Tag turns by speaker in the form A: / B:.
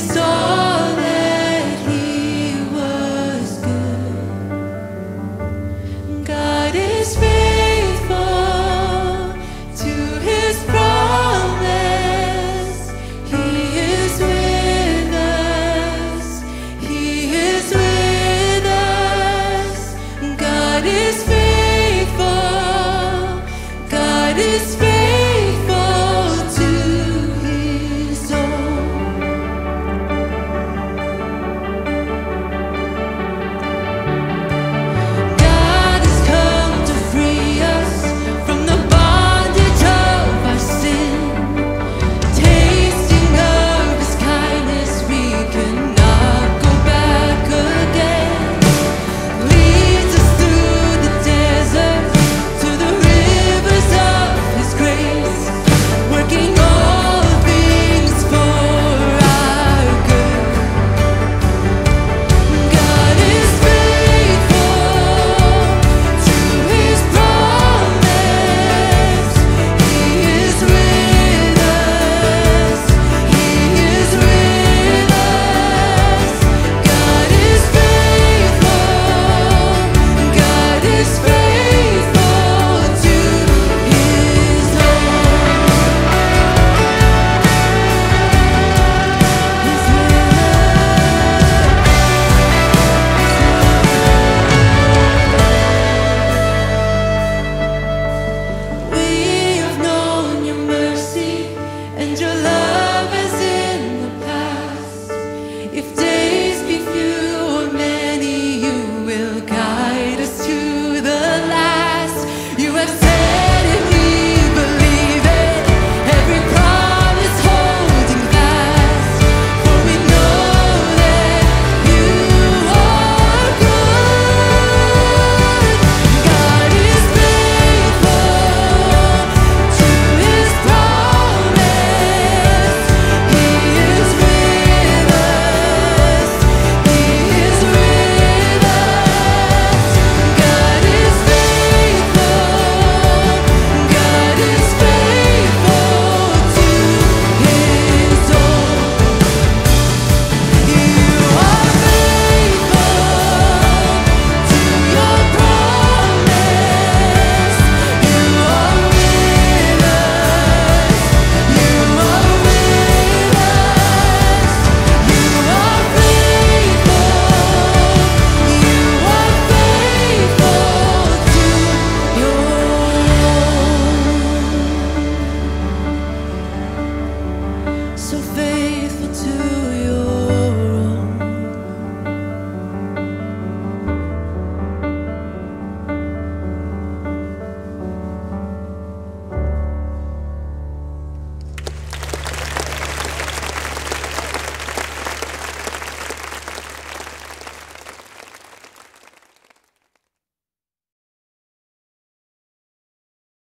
A: saw.